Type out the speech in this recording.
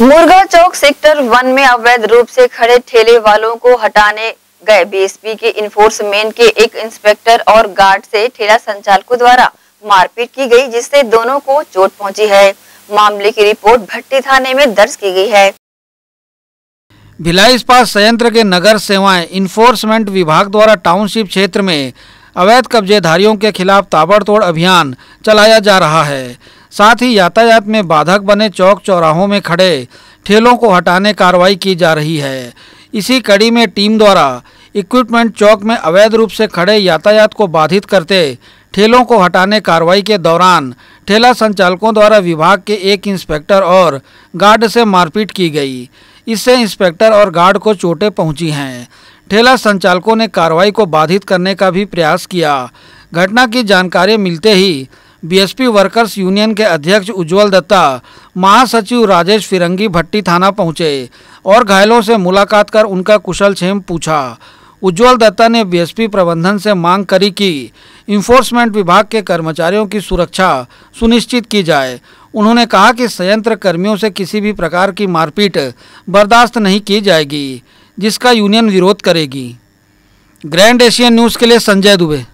मुर्गा चौक sector one में अवैध रूप से खड़े ठेले वालों को हटाने गए बीएसपी के इन्फोर्समेंट के एक इंस्पेक्टर और गार्ड से ठेला संचालकों द्वारा मारपीट की गई, जिससे दोनों को चोट पहुँची है। मामले की रिपोर्ट भट्टी थाने में दर्ज की गई है। भिलाई इस्पात संयंत्र के नगर सेवाएँ इन्फोर्समेंट विभाग द्वारा टाउनशिप क्षेत्र में अवैध कब्जेधारियों के खिलाफ ताबड़तोड़ अभियान चलाया जा रहा है। साथ ही यातायात में बाधक बने चौक चौराहों में खड़े ठेलों को हटाने कार्रवाई की जा रही है। इसी कड़ी में टीम द्वारा इक्विपमेंट चौक में अवैध रूप से खड़े यातायात को बाधित करते ठेलों को हटाने कार्रवाई के दौरान ठेला संचालकों द्वारा विभाग के एक इंस्पेक्टर और गार्ड से मारपीट की गई। इससे इंस्पेक्टर और गार्ड को चोटें पहुँची हैं। ठेला संचालकों ने कार्रवाई को बाधित करने का भी प्रयास किया। घटना की जानकारी मिलते ही बीएसपी वर्कर्स यूनियन के अध्यक्ष उज्जवल दत्ता, महासचिव राजेश फिरंगी भट्टी थाना पहुँचे और घायलों से मुलाकात कर उनका कुशल क्षेम पूछा। उज्जवल दत्ता ने बीएसपी प्रबंधन से मांग करी कि इन्फोर्समेंट विभाग के कर्मचारियों की सुरक्षा सुनिश्चित की जाए। उन्होंने कहा कि संयंत्र कर्मियों से किसी भी प्रकार की मारपीट बर्दाश्त नहीं की जाएगी, जिसका यूनियन विरोध करेगी। ग्रैंड एशियन न्यूज़ के लिए संजय दुबे।